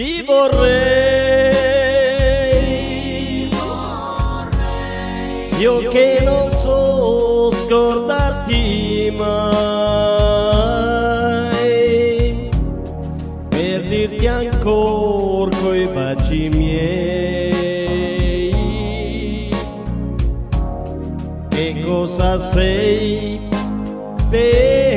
ti vorrei. Io che non so scordarti mai, per dirti ancora coi baci miei, che cosa sei? Per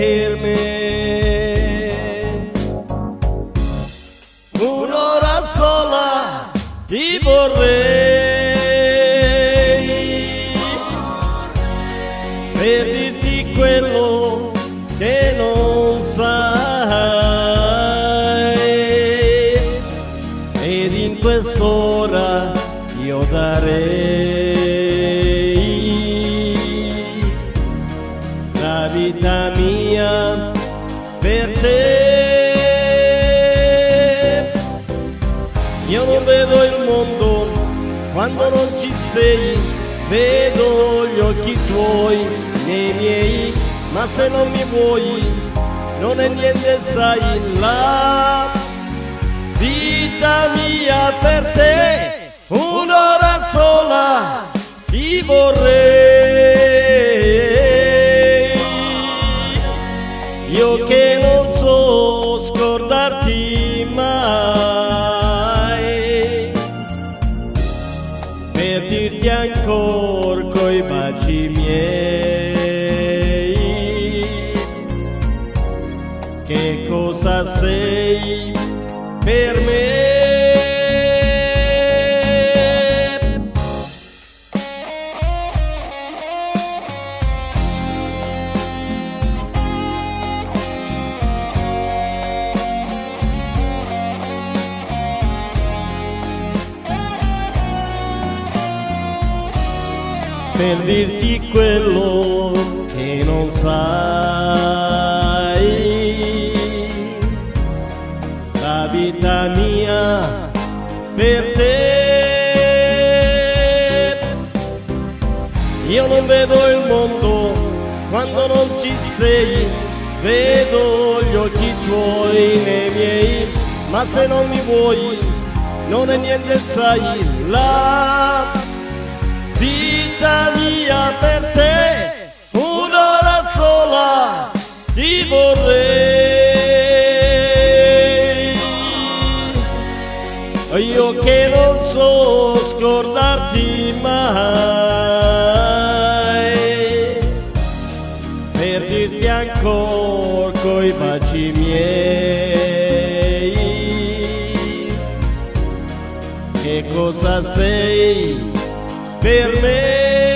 la vita mia per te. Io non vedo il mondo quando non ci sei, vedo gli occhi tuoi nei miei, ma se non mi vuoi non è niente, sai, la vita mia per te, ti vorrei. Io che non so scordarti mai, per dirti ancora coi baci miei, che cosa sei per me. Per dirti quello che non sai. La vita mia per te. Io non vedo il mondo quando non ci sei, vedo gli occhi tuoi nei miei, ma se non mi vuoi non è niente, sai, la vita mia per te, un'ora sola ti vorrei. Io che non so scordarti mai, per dirti ancora coi baci miei, che cosa sei vermelho.